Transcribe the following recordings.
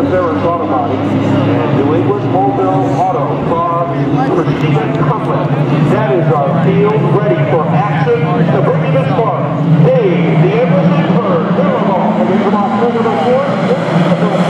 The Ferris Auto Body, and New England Mobile Auto for Christina Kirkland. That is our field ready for action to bring you this far. Dave, the Emerson Bird, Miracle, and the Vermont Number 4.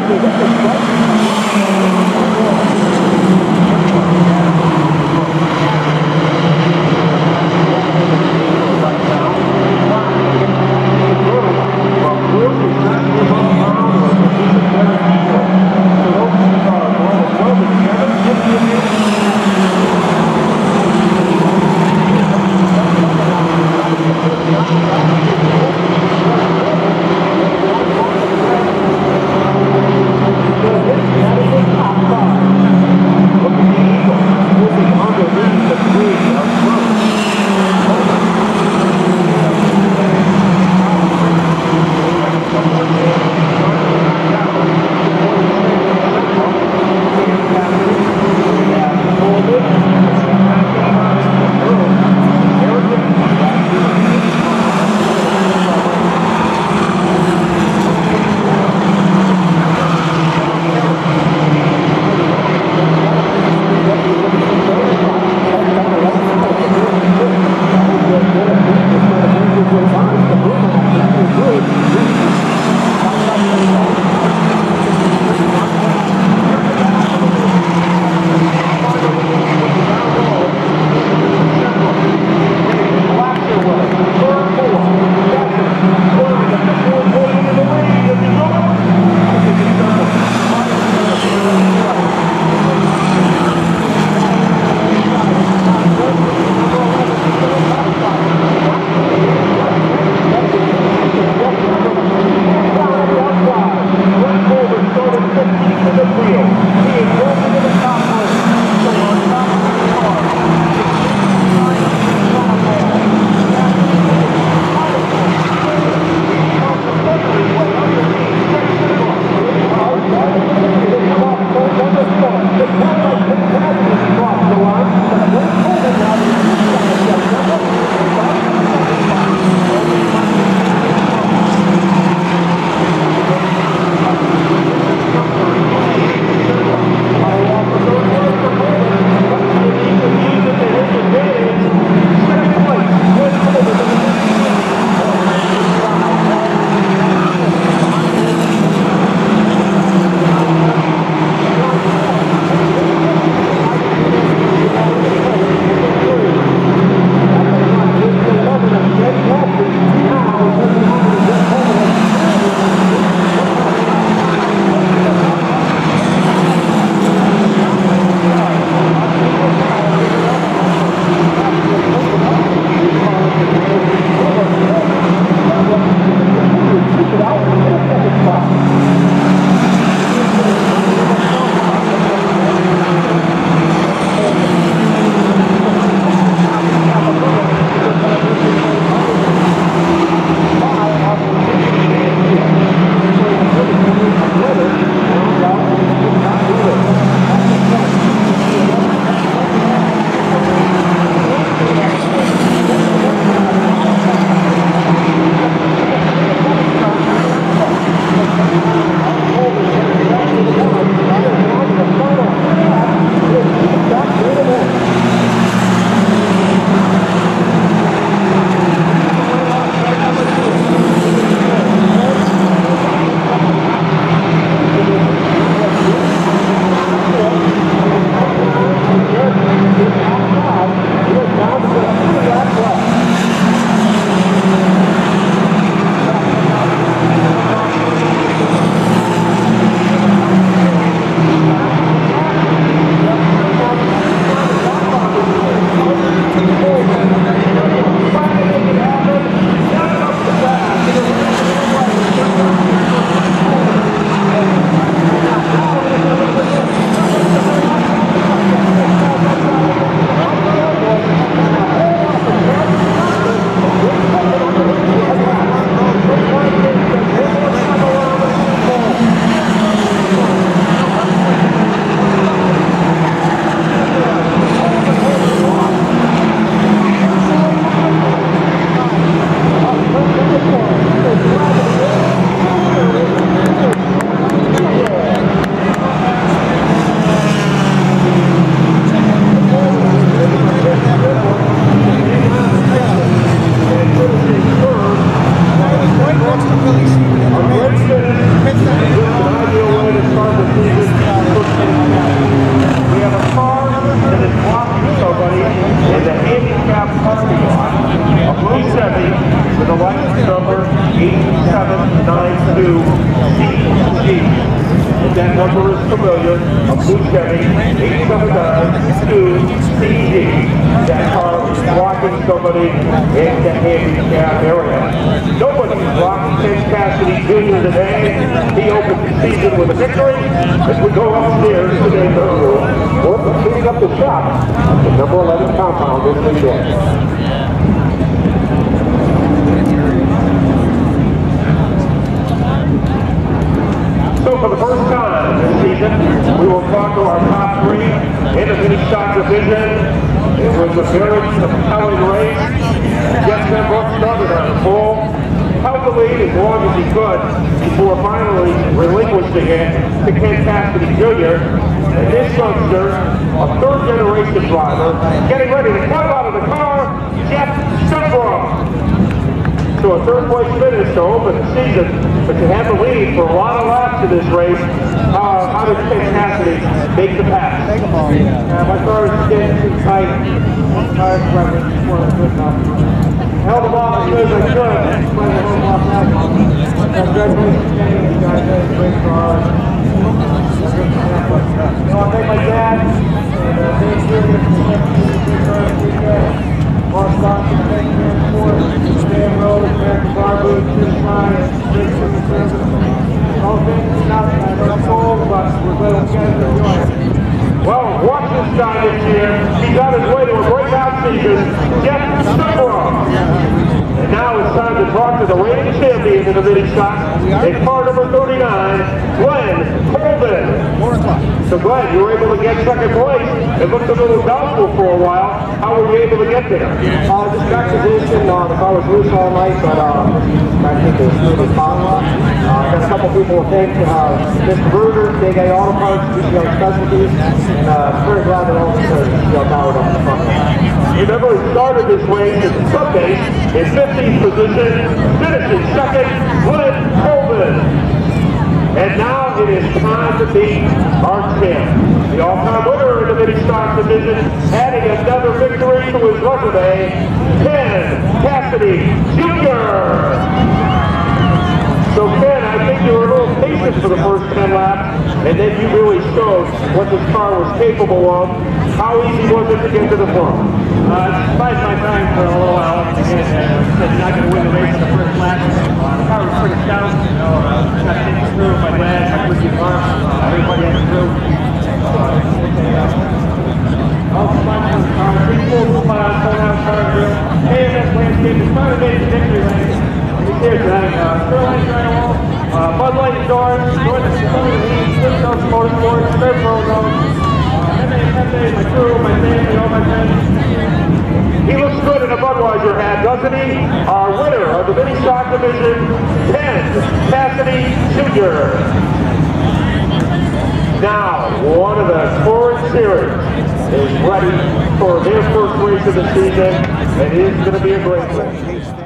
of Blue Chevy 879-2CG. That is blocking somebody in the handicap area. Nobody's blocked Ken Cassidy Jr. today. He opened the season with a victory. As we go upstairs to the third room, we're cleaning up the shop the number 11 compound this. So for the first time season, we will talk to our top three in the mini stock division. It was a very compelling race. Jeff Pembroke started on the full, held the lead as long as he could before finally relinquishing it to Ken Cassidy Jr. And this youngster, a third generation driver, getting ready to come out of the car, Jeff Pembroke. So a third place finish to open the season, but to have the lead for a lot of laps in this race, uh, how did Ken Cassidy make the pass? Yeah, my car is getting too tight. My tire's weren't good enough. Held the ball as good as I could. Playing the whole block out. Congratulations, Kenny. You guys had a great car. You know, I thank my dad and uh, Dave Jr. for stepping in the big car this weekend. Mark Stockton, thank you for Dan Rose, American Barbie, Chris Ryan, Rick Simmons. All things not, I know it's cold, but we're glad we guys are enjoying it. Well, watch this guy this year. He's on his way to a breakout season. Jeff Summerall. And now it's time to talk to the reigning champion in the mini stock in car number 39, Glenn Colvin. So Glenn, you were able to get second place. It looked a little doubtful for a while. How were you able to get there? Uh, just back position, uh, the car was loose all night, but, uh, I think it was as possible. Uh, got a couple people to thank, uh, Mr. Bruder, Big A Auto Parts, DCL Specialties, and, uh, very glad that all the DCL powered up the front. He started this race in Sunday in 15th position, finishing second, Glenn Colvin. And now it is time to meet our champ. The all-time winner in the mini stock division, adding another victory to his resume, Ken Cassidy Jr. So Ken, I think you were a little patient for the first 10 laps, and then you really showed what this car was capable of. How easy was it to get to the front? Uh, despite my time for a little while, again, uh, said not going to win the race in the first lap. Car was pretty stout, you know, uh, got taken through my dad, my rookie car, uh, everybody had to grill. AMS landscape is made it to victory lane. He's here tonight, uh, Sterling Drywall, uh, Bud Light Stores, Northern Southern Swift Coast Motorsports, Pro Zone, my crew, my family, all my friends. He looks good in a Budweiser hat, doesn't he? Our winner of the mini stock division, Ken Cassidy Jr. Now, one of the Torrent Series is ready for their first race of the season, and it is going to be a great race.